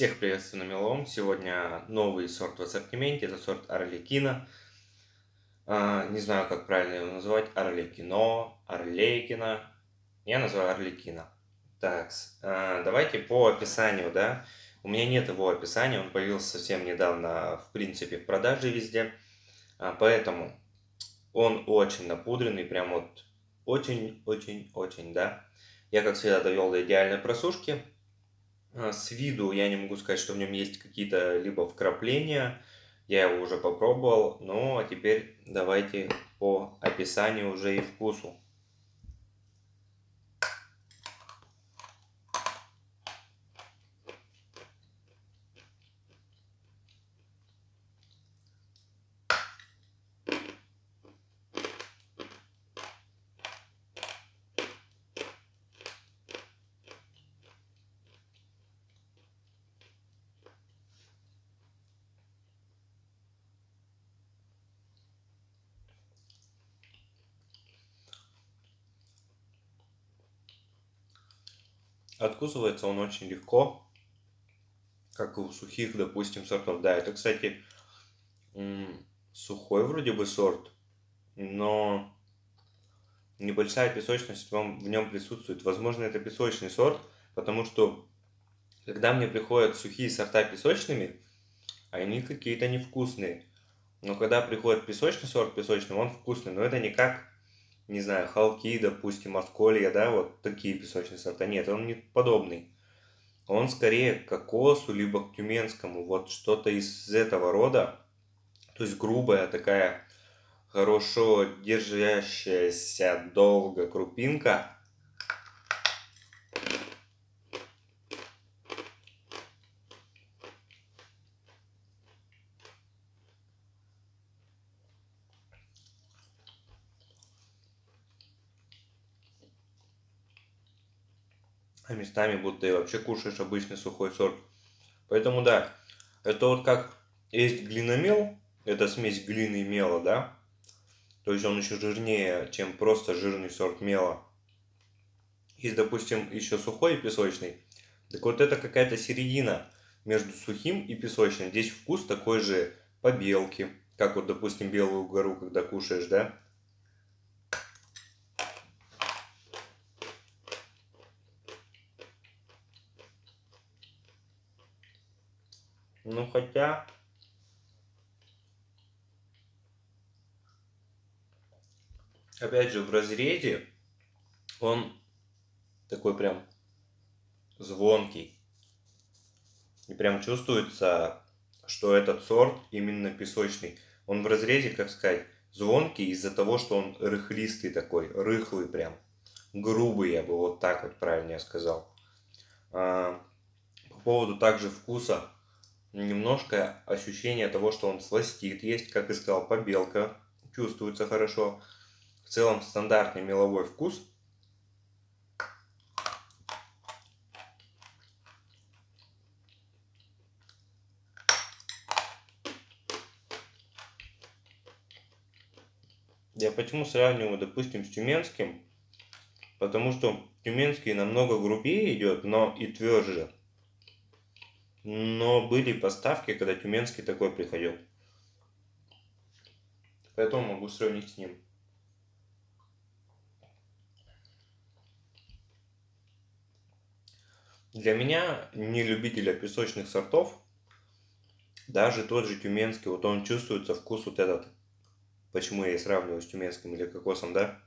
Всех приветствую на Мелом. Сегодня новый сорт в ассортименте. Это сорт Орликина. Не знаю, как правильно его называть. Орликино, Орлейкина. Я называю Орликина. Так, а, давайте по описанию, да. У меня нет его описания, он появился совсем недавно, в принципе, в продаже везде. А, поэтому он очень напудренный, прям вот очень-очень-очень, да. Я, как всегда, довел до идеальной просушки. А, с виду я не могу сказать, что в нем есть какие-то либо вкрапления. Я его уже попробовал. А теперь давайте по описанию уже и вкусу. Откусывается он очень легко, как и у сухих, допустим, сортов. Да, это, кстати, сухой вроде бы сорт, но небольшая песочность в нем присутствует. Возможно, это песочный сорт, потому что когда мне приходят сухие сорта песочными, они какие-то невкусные. Но когда приходит песочный сорт песочный, он вкусный, но это не как не знаю, Халки, допустим, Асколья, да, вот такие песочные сорта. Нет, он не подобный. Он скорее к кокосу, либо к тюменскому, вот что-то из этого рода. То есть грубая такая, хорошо держащаяся долго крупинка – местами будто и вообще кушаешь обычный сухой сорт. Поэтому да, это вот как есть глиномел, это смесь глины и мела, да, то есть он еще жирнее, чем просто жирный сорт мела. Есть, допустим, еще сухой и песочный. Так вот это какая-то середина между сухим и песочным. Здесь вкус такой же побелки, как вот, допустим, белую гору, когда кушаешь, да, Ну хотя... Опять же, в разрезе он такой прям звонкий. И прям чувствуется, что этот сорт именно песочный. Он в разрезе, как сказать, звонкий из-за того, что он рыхлистый такой, рыхлый прям. Грубый, я бы вот так вот правильнее сказал. А, по поводу также вкуса немножко ощущение того, что он сластит. Есть, как и сказал, побелка. Чувствуется хорошо. В целом стандартный меловой вкус. Я почему сравниваю, допустим, с тюменским? Потому что тюменский намного грубее идет, но и тверже. Но были поставки, когда Тюменский такой приходил. Поэтому могу сравнить с ним. Для меня, не любителя песочных сортов, даже тот же тюменский, вот он чувствуется вкус вот этот. Почему я и сравниваю с тюменским или кокосом, да?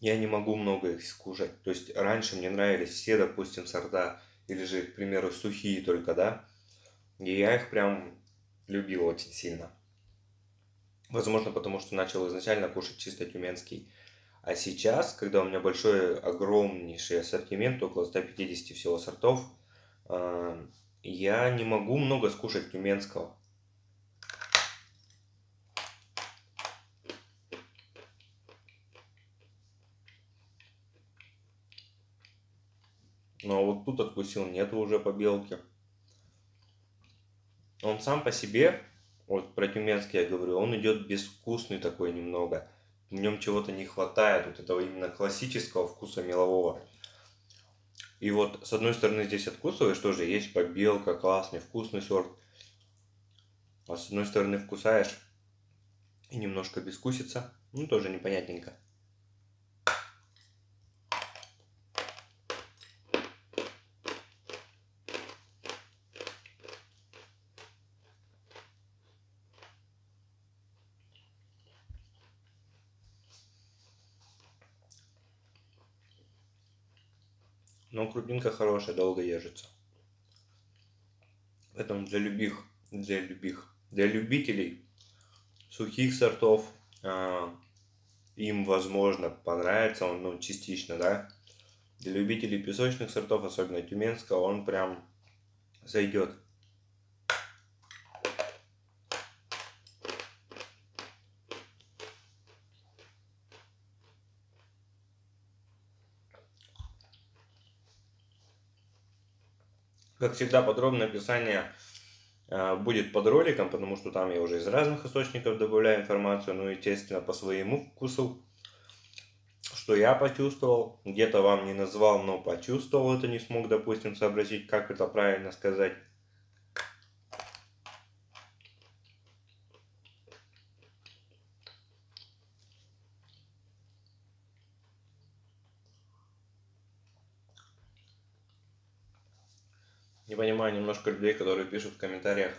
Я не могу много их скушать. То есть раньше мне нравились все, допустим, сорта или же, к примеру, сухие только, да, и я их прям любил очень сильно. Возможно, потому что начал изначально кушать чисто тюменский. А сейчас, когда у меня большой, огромнейший ассортимент, около 150 всего сортов, а, я не могу много скушать тюменского. Но вот тут откусил, нету уже побелки. Он сам по себе, вот про тюменский я говорю, он идет безвкусный такой немного. В нем чего-то не хватает, вот этого именно классического вкуса мелового. И вот с одной стороны здесь откусываешь, тоже есть побелка, классный, вкусный сорт. А с одной стороны вкусаешь и немножко бескусица. Ну, тоже непонятненько. Но крупинка хорошая, долго ежится. Поэтому для любых, для любых, для любителей сухих сортов э, им, возможно, понравится он, ну, частично, да. Для любителей песочных сортов, особенно тюменского, он прям зайдет. Как всегда, подробное описание э, будет под роликом, потому что там я уже из разных источников добавляю информацию, ну, естественно, по своему вкусу, что я почувствовал, где-то вам не назвал, но почувствовал это, не смог, допустим, сообразить, как это правильно сказать. Понимаю немножко людей, которые пишут в комментариях,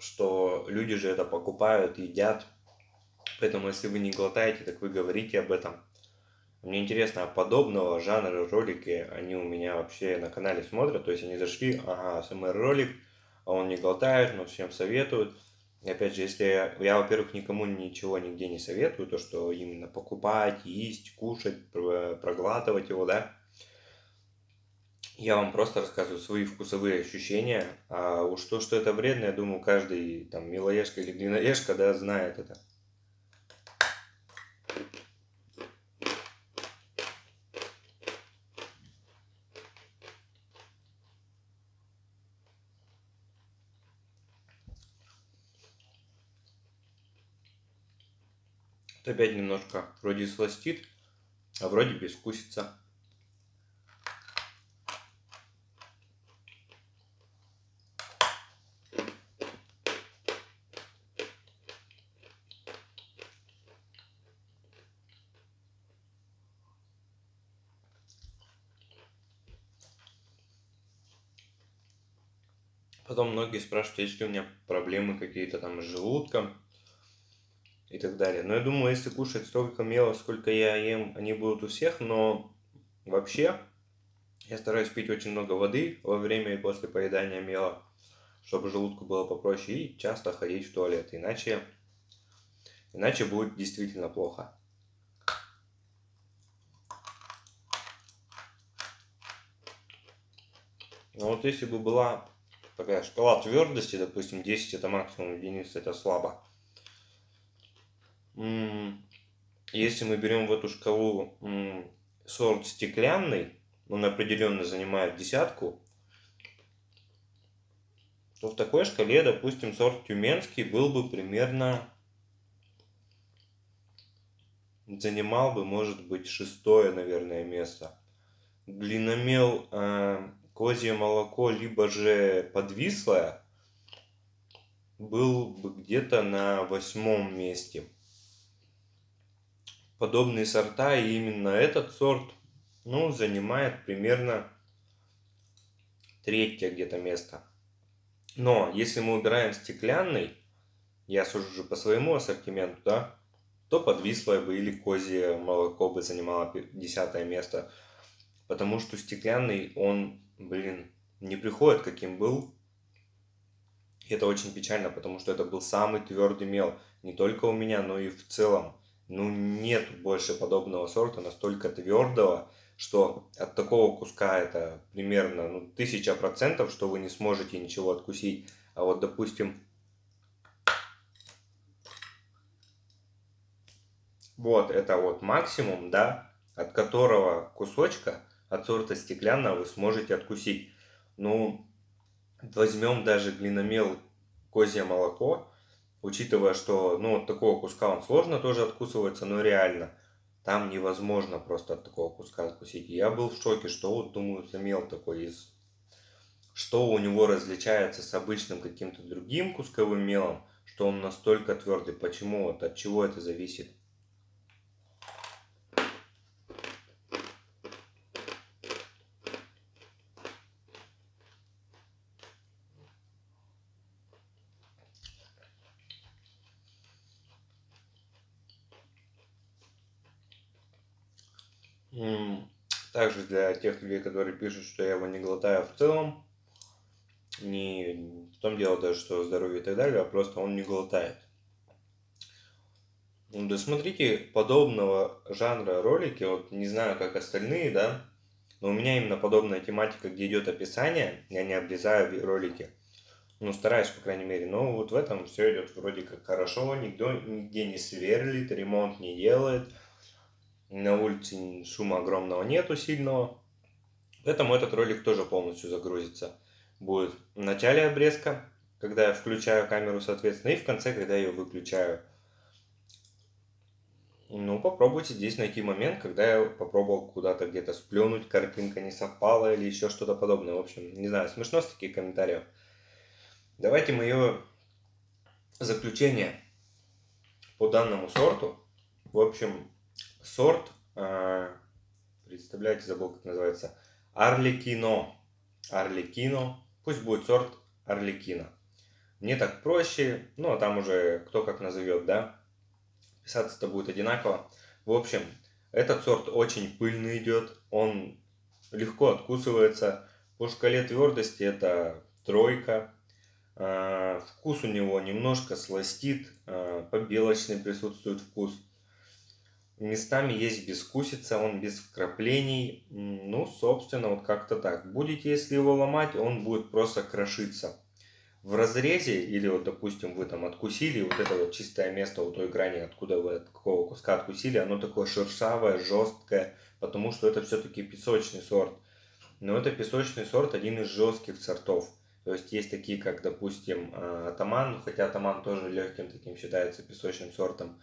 что люди же это покупают, едят. Поэтому, если вы не глотаете, так вы говорите об этом. Мне интересно, а подобного жанра ролики они у меня вообще на канале смотрят? То есть они зашли, ага, СМР ролик, а он не глотает, но всем советуют. И опять же, если я, я, во-первых, никому ничего нигде не советую, то, что именно покупать, есть, кушать, проглатывать его, да, я вам просто рассказываю свои вкусовые ощущения. А уж то, что это вредно, я думаю, каждый там милоежка или длинноежка, да, знает это. опять немножко вроде сластит, а вроде бескусица. Потом многие спрашивают, есть ли у меня проблемы какие-то там с желудком и так далее. Но я думаю, если кушать столько мела, сколько я ем, они будут у всех, но вообще я стараюсь пить очень много воды во время и после поедания мела, чтобы желудку было попроще, и часто ходить в туалет, иначе, иначе будет действительно плохо. Но вот если бы была такая шкала твердости, допустим, 10 это максимум единиц, это слабо. Если мы берем в эту шкалу сорт стеклянный, он определенно занимает десятку, то в такой шкале, допустим, сорт тюменский был бы примерно занимал бы, может быть, шестое, наверное, место. Длинномел э, козье молоко, либо же подвислое, был бы где-то на восьмом месте. Подобные сорта, и именно этот сорт, ну, занимает примерно третье где-то место. Но если мы убираем стеклянный, я сужу уже по своему ассортименту, да, то подвислое бы или козье молоко бы занимало десятое место. Потому что стеклянный, он блин, не приходит, каким был. И это очень печально, потому что это был самый твердый мел. Не только у меня, но и в целом. Ну, нет больше подобного сорта, настолько твердого, что от такого куска это примерно ну, тысяча процентов, что вы не сможете ничего откусить. А вот, допустим, вот это вот максимум, да, от которого кусочка от сорта стеклянного вы сможете откусить. Ну, возьмем даже глиномел козье молоко, учитывая, что ну, от такого куска он сложно тоже откусывается, но реально. там невозможно просто от такого куска откусить. Я был в шоке, что вот, думаю, замел такой из... Что у него различается с обычным каким-то другим кусковым мелом, что он настолько твердый. Почему? Вот от чего это зависит? Также для тех людей, которые пишут, что я его не глотаю в целом, не в том дело даже, что здоровье и так далее, а просто он не глотает. Ну, досмотрите подобного жанра ролики, вот не знаю, как остальные, да, но у меня именно подобная тематика, где идет описание, я не обрезаю ролики, ну, стараюсь, по крайней мере, но вот в этом все идет вроде как хорошо, никто нигде не сверлит, ремонт не делает, на улице шума огромного нету сильного. Поэтому этот ролик тоже полностью загрузится. Будет в начале обрезка, когда я включаю камеру, соответственно, и в конце, когда я ее выключаю. Ну, попробуйте здесь найти момент, когда я попробовал куда-то где-то сплюнуть, картинка не совпала или еще что-то подобное. В общем, не знаю, смешно с таких комментариев. Давайте мое заключение по данному сорту. В общем, сорт, э, представляете, забыл, как называется, Арликино. Арликино, пусть будет сорт Арликина. Мне так проще, ну а там уже кто как назовет, да. Писаться-то будет одинаково. В общем, этот сорт очень пыльный идет, он легко откусывается. По шкале твердости это тройка. Э, вкус у него немножко сластит, э, побелочный присутствует вкус – Местами есть безвкусица, он без вкраплений. Ну, собственно, вот как-то так. Будете, если его ломать, он будет просто крошиться. В разрезе, или вот, допустим, вы там откусили, вот это вот чистое место у той грани, откуда вы от какого куска откусили, оно такое шершавое, жесткое, потому что это все-таки песочный сорт. Но это песочный сорт, один из жестких сортов. То есть есть такие, как, допустим, а, атаман, хотя атаман тоже легким таким считается песочным сортом.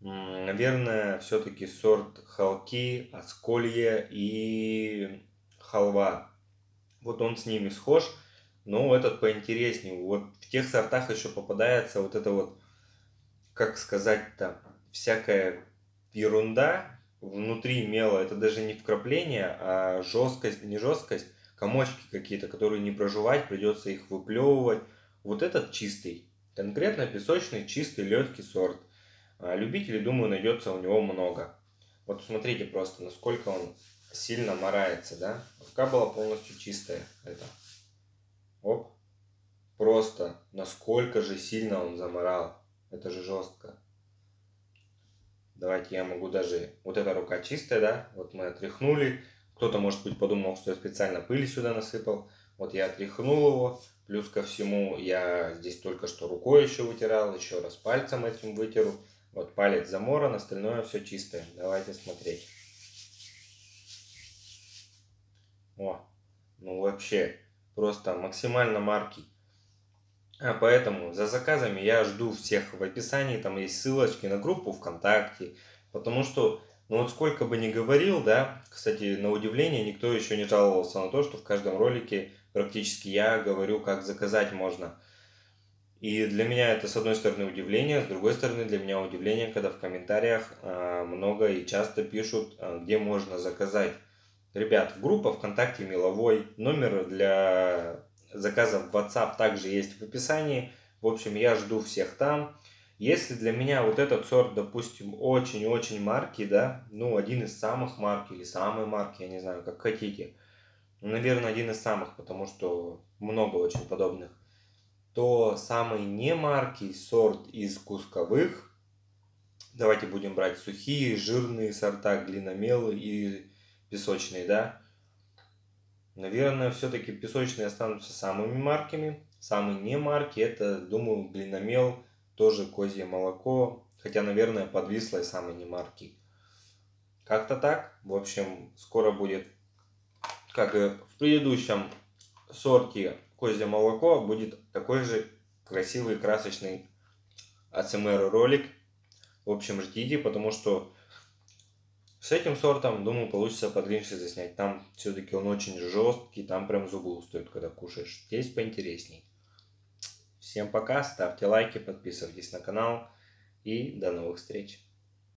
Наверное, все-таки сорт халки, осколье и халва. Вот он с ними схож, но этот поинтереснее. Вот в тех сортах еще попадается вот это вот, как сказать-то, всякая ерунда внутри мела. Это даже не вкрапление, а жесткость, не жесткость, комочки какие-то, которые не проживать, придется их выплевывать. Вот этот чистый, конкретно песочный, чистый, легкий сорт – любителей, думаю, найдется у него много. Вот смотрите просто, насколько он сильно морается, да? Рука была полностью чистая. Это. Оп. Просто, насколько же сильно он заморал. Это же жестко. Давайте я могу даже... Вот эта рука чистая, да? Вот мы отряхнули. Кто-то, может быть, подумал, что я специально пыли сюда насыпал. Вот я отряхнул его. Плюс ко всему, я здесь только что рукой еще вытирал. Еще раз пальцем этим вытеру. Вот палец заморан, остальное все чистое. Давайте смотреть. О, ну вообще, просто максимально марки. А поэтому за заказами я жду всех в описании, там есть ссылочки на группу ВКонтакте, потому что, ну вот сколько бы ни говорил, да, кстати, на удивление, никто еще не жаловался на то, что в каждом ролике практически я говорю, как заказать можно. И для меня это, с одной стороны, удивление, с другой стороны, для меня удивление, когда в комментариях э, много и часто пишут, э, где можно заказать. Ребят, группа ВКонтакте Меловой, номер для заказа в WhatsApp также есть в описании. В общем, я жду всех там. Если для меня вот этот сорт, допустим, очень-очень марки, да, ну, один из самых марки или самый марки, я не знаю, как хотите. Наверное, один из самых, потому что много очень подобных то самый немаркий сорт из кусковых, давайте будем брать сухие, жирные сорта, глиномелы и песочные, да, наверное, все-таки песочные останутся самыми маркими. Самые не марки, это, думаю, глиномел, тоже козье молоко, хотя, наверное, подвислый самый не марки. Как-то так. В общем, скоро будет, как и в предыдущем сорте козье молоко будет такой же красивый, красочный АСМР ролик. В общем, ждите, потому что С этим сортом, думаю, получится подлиннее заснять. Там все-таки он очень жесткий, там прям зубы устают, когда кушаешь. Здесь поинтересней. Всем пока, ставьте лайки, подписывайтесь на канал и до новых встреч.